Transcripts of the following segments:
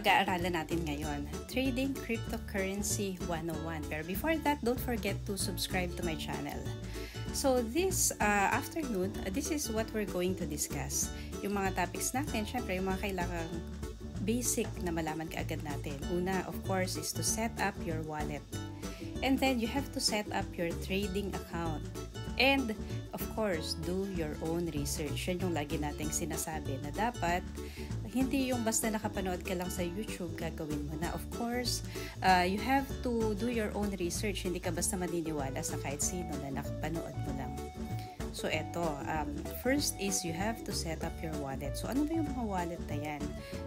pag-aaralan natin ngayon. Trading Cryptocurrency 101. Pero before that, don't forget to subscribe to my channel. So this uh, afternoon, uh, this is what we're going to discuss. Yung mga topics natin, syempre yung mga kailangang basic na malaman kaagad natin. Una, of course, is to set up your wallet. And then, you have to set up your trading account. And, of course, do your own research. Yan yung lagi nating sinasabi na dapat hindi yung basta nakapanood ka lang sa YouTube, gagawin mo na. Of course, uh, you have to do your own research. Hindi ka basta maniniwala sa kahit sino na nakapanood. So, eto. Um, first is you have to set up your wallet. So, ano ba yung mga wallet na yan?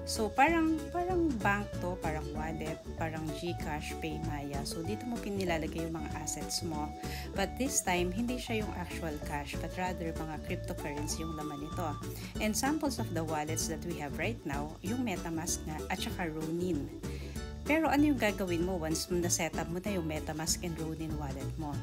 So, parang, parang bank to, parang wallet, parang Gcash, Paymaya. So, dito mo pinilalagay yung mga assets mo. But this time, hindi siya yung actual cash, but rather mga cryptocurrency yung laman nito. And samples of the wallets that we have right now, yung MetaMask nga, at saka Ronin. Pero ano yung gagawin mo once na set up mo na yung MetaMask and Ronin wallet mo?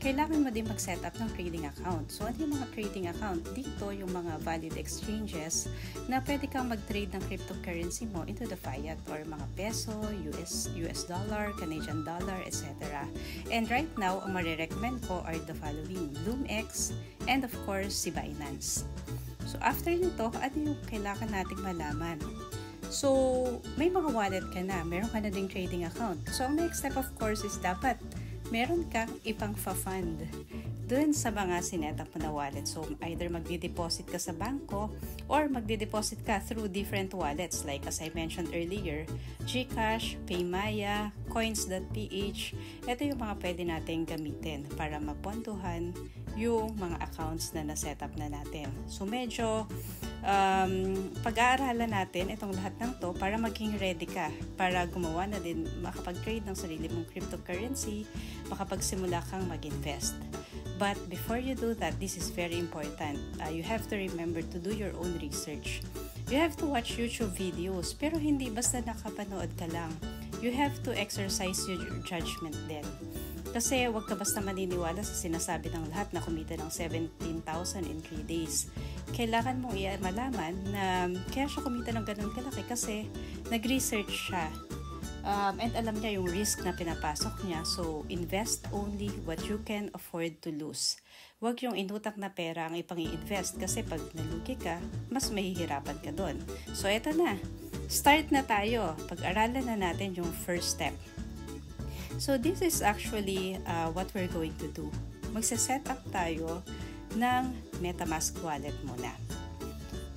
Kailangan mo din mag-set up ng trading account. So, ano yung mga trading account? Dito yung mga valid exchanges na pwede kang mag-trade ng cryptocurrency mo into the fiat or mga peso, US, US dollar, Canadian dollar, etc. And right now, ang marirecommend ko are the following. LoomX and of course, si Binance. So, after nito, ano yung kailangan nating malaman? So, may mga wallet ka na, meron ka na ding trading account. So, ang next step of course is dapat meron kang ipang fund dun sa mga sinetap na wallet. So, either magdi-deposit ka sa bangko or magdi-deposit ka through different wallets like as I mentioned earlier, Gcash, Paymaya, Coins.ph. Ito yung mga pwede nating gamitin para mapontuhan yung mga accounts na na-setup na natin. So, medyo um, pag-aaralan natin itong lahat ng to para maging ready ka para gumawa na din, makapag-trade ng sarili mong cryptocurrency, makapagsimula kang mag-invest. But before you do that, this is very important. Uh, you have to remember to do your own research. You have to watch YouTube videos, pero hindi basta nakapanood ka lang. You have to exercise your judgment din. Kasi wag ka basta maniniwala sa sinasabi ng lahat na kumita ng 17,000 in 3 days. Kailangan mong malaman na kaya siya kumita ng ganun kalaki kasi nag-research siya. Um, and alam niya yung risk na pinapasok niya. So, invest only what you can afford to lose. Huwag yung inutak na pera ang ipang i-invest kasi pag nalugi ka, mas mahihirapan ka doon. So, eto na. Start na tayo. Pag-aralan na natin yung first step. So, this is actually uh, what we're going to do. Magsa-set up tayo ng MetaMask wallet muna.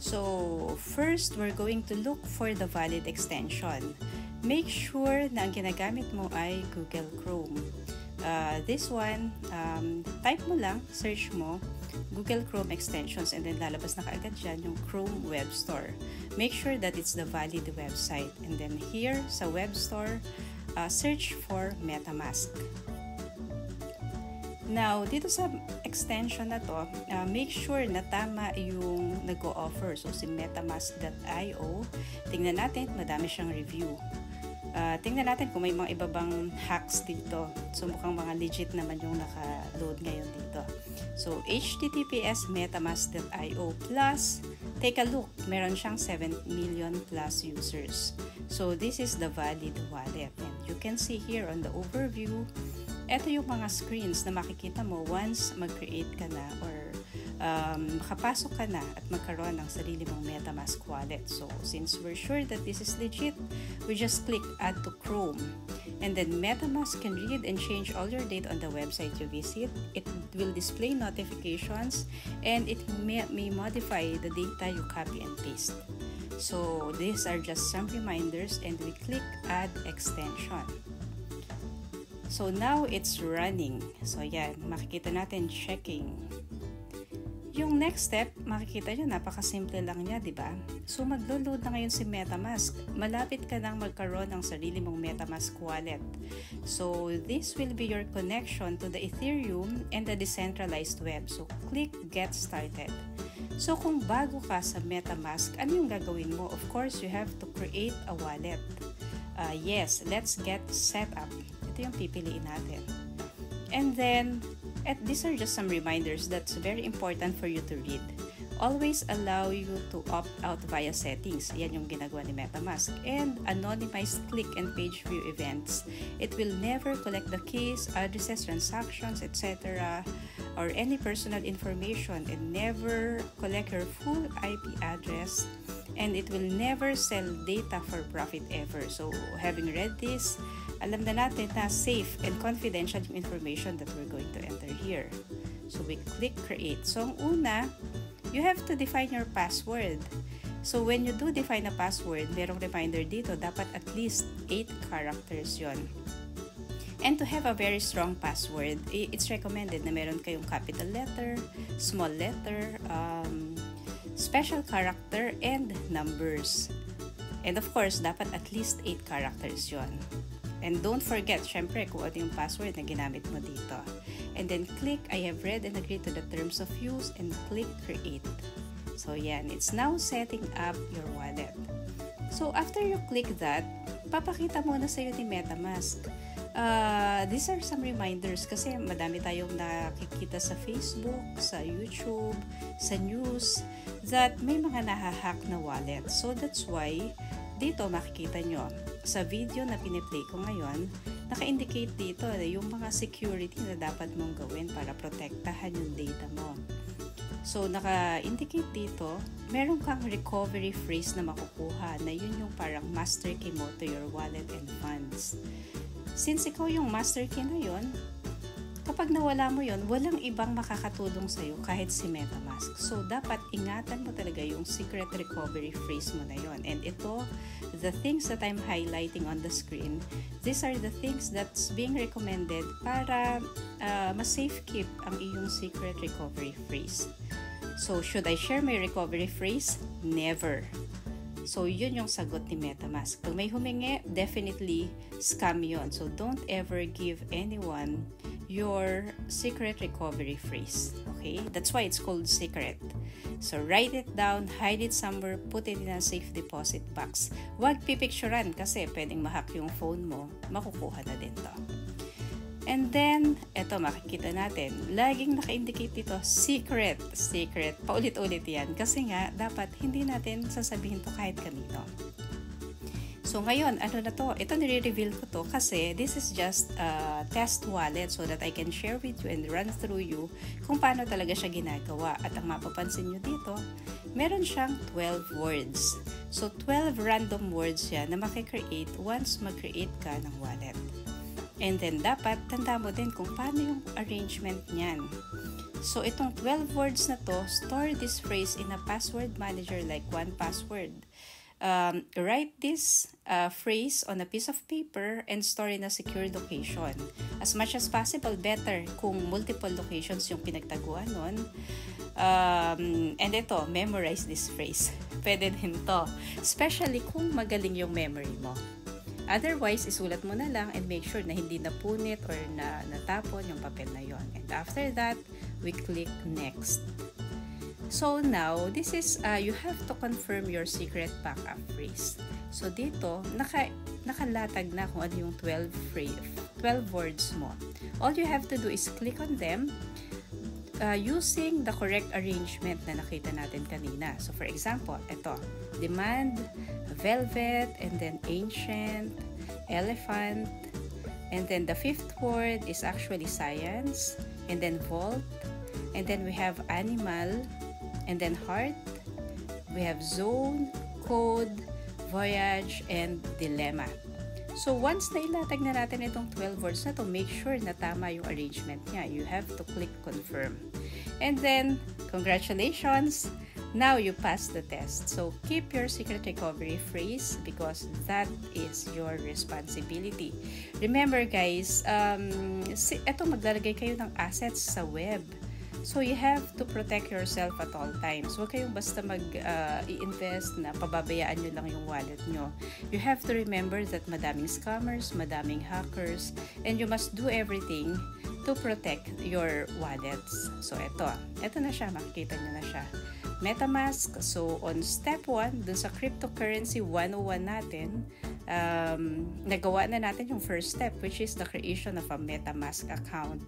So, first, we're going to look for the valid extension. Make sure na ang ginagamit mo ay Google Chrome. Uh, this one, um, type mo lang, search mo, Google Chrome extensions and then lalabas na kaagad dyan yung Chrome Web Store. Make sure that it's the valid website. And then here sa Web Store, uh, search for MetaMask. Now, dito sa extension na to, uh, make sure na tama yung nag-o-offer. So, si metamask.io, tingnan natin, madami siyang review. Uh, tingnan natin kung may mga ibabang hacks dito. So, mukhang mga legit naman yung naka-load ngayon dito. So, https metamask.io plus, take a look, meron siyang 7 million plus users. So, this is the valid wallet. And you can see here on the overview, ito yung mga screens na makikita mo once mag-create ka na or um, makapasok ka na at magkaroon ng sarili mong MetaMask wallet. So, since we're sure that this is legit, we just click Add to Chrome. And then MetaMask can read and change all your data on the website you visit. It will display notifications and it may, may modify the data you copy and paste. So, these are just some reminders and we click Add Extension. So, now it's running. So, yan. Makikita natin checking. Yung next step, makikita nyo, napakasimple lang niya, di ba? So, maglo-load na ngayon si MetaMask. Malapit ka nang magkaroon ng sarili mong MetaMask wallet. So, this will be your connection to the Ethereum and the decentralized web. So, click Get Started. So, kung bago ka sa MetaMask, ano yung gagawin mo? Of course, you have to create a wallet. Uh, yes, let's get set up. Ito yung pipiliin natin. And then, at these are just some reminders that's very important for you to read. always allow you to opt out via settings. Yan yung ginagawa ni MetaMask. And anonymized click and page view events. It will never collect the keys, addresses, transactions, etc. or any personal information and never collect your full IP address and it will never sell data for profit ever. So, having read this, alam na natin na safe and confidential yung information that we're going to enter here. So, we click create. So, ang una, you have to define your password. So, when you do define a password, merong reminder dito, dapat at least 8 characters yon. And to have a very strong password, it's recommended na meron kayong capital letter, small letter, um, special character, and numbers. And of course, dapat at least 8 characters yon. And don't forget, syempre, kung ano yung password na ginamit mo dito. And then click, I have read and agreed to the terms of use, and click create. So yan, it's now setting up your wallet. So after you click that, papakita muna sa'yo ni MetaMask. Uh, these are some reminders kasi madami tayong nakikita sa Facebook, sa YouTube, sa news that may mga nahahack na wallet. So that's why dito makikita nyo sa video na piniplay ko ngayon, naka-indicate dito yung mga security na dapat mong gawin para protektahan yung data mo. So, naka-indicate dito, meron kang recovery phrase na makukuha na yun yung parang master key mo to your wallet and funds. Since ikaw yung master key na yun, Kapag nawala mo yon, walang ibang makakatulong sa'yo kahit si MetaMask. So, dapat ingatan mo talaga yung secret recovery phrase mo na yon. And ito, the things that I'm highlighting on the screen, these are the things that's being recommended para uh, ma-safe keep ang iyong secret recovery phrase. So, should I share my recovery phrase? Never. So, yun yung sagot ni MetaMask. Pag may humingi, definitely scam yon. So, don't ever give anyone your secret recovery phrase. Okay? That's why it's called secret. So, write it down, hide it somewhere, put it in a safe deposit box. Huwag pipicturean kasi pwedeng mahack yung phone mo, makukuha na din to. And then, eto makikita natin, laging naka-indicate dito, secret, secret. Paulit-ulit yan. Kasi nga, dapat hindi natin sasabihin to kahit kanino. So ngayon, ano na to? Ito nire-reveal ko to kasi this is just a test wallet so that I can share with you and run through you kung paano talaga siya ginagawa. At ang mapapansin nyo dito, meron siyang 12 words. So 12 random words yan na makikreate once mag-create ka ng wallet. And then dapat tanda mo din kung paano yung arrangement niyan. So itong 12 words na to, store this phrase in a password manager like one password um, write this uh, phrase on a piece of paper and store in a secure location. As much as possible, better kung multiple locations yung pinagtaguan nun. Um, and ito, memorize this phrase. Pwede din to. Especially kung magaling yung memory mo. Otherwise, isulat mo na lang and make sure na hindi napunit or na natapon yung papel na yon. And after that, we click next. So now, this is, uh, you have to confirm your secret backup phrase. So dito, naka, nakalatag na kung ano yung 12 phrase, 12 words mo. All you have to do is click on them uh, using the correct arrangement na nakita natin kanina. So for example, ito, demand, velvet, and then ancient, elephant, and then the fifth word is actually science, and then vault, and then we have animal, and then heart. We have zone, code, voyage, and dilemma. So once nailatag na natin itong 12 words na to, make sure na tama yung arrangement niya. You have to click confirm. And then, congratulations! Now you passed the test. So keep your secret recovery phrase because that is your responsibility. Remember guys, um, si, eto maglalagay kayo ng assets sa web. So, you have to protect yourself at all times. Huwag kayong basta mag-i-invest uh, na pababayaan nyo lang yung wallet nyo. You have to remember that madaming scammers, madaming hackers, and you must do everything to protect your wallets. So, eto. Eto na siya. Makikita nyo na siya. MetaMask. So, on step 1, dun sa cryptocurrency 101 natin, um, nagawa na natin yung first step, which is the creation of a MetaMask account.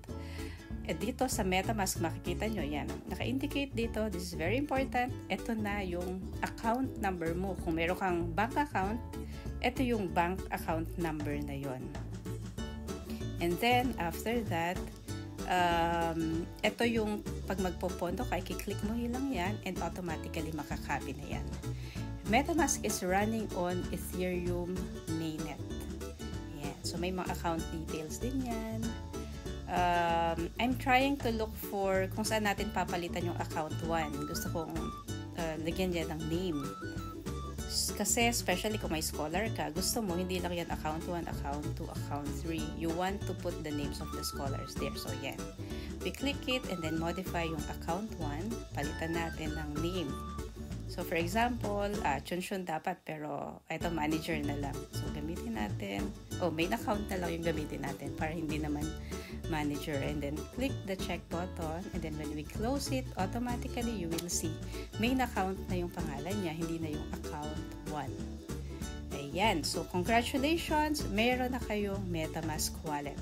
Eh, dito sa MetaMask, makikita nyo, yan, naka-indicate dito, this is very important, ito na yung account number mo. Kung meron kang bank account, ito yung bank account number na yon. And then, after that, um, ito yung pag magpopondo ka, i-click mo lang yan and automatically makakapi na yan. MetaMask is running on Ethereum mainnet. Yan. So, may mga account details din yan um, I'm trying to look for kung saan natin papalitan yung account 1. Gusto kong uh, lagyan yan ng name. Kasi especially kung may scholar ka, gusto mo hindi lang yan account 1, account 2, account 3. You want to put the names of the scholars there. So yan. We click it and then modify yung account 1. Palitan natin ng name. So for example, uh, Chunshun dapat pero ito manager na lang. So gamitin natin. Oh, main account na lang yung gamitin natin para hindi naman manager. And then click the check button and then when we close it, automatically you will see main account na yung pangalan niya, hindi na yung account 1. Ayan. So congratulations, meron na kayong MetaMask wallet.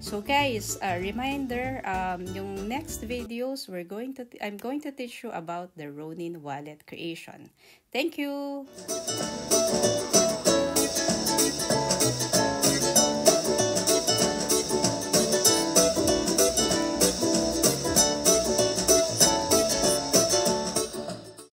So guys, a reminder, um, yung next videos, we're going to I'm going to teach you about the Ronin wallet creation. Thank you!